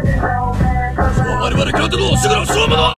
我々空手の勝負の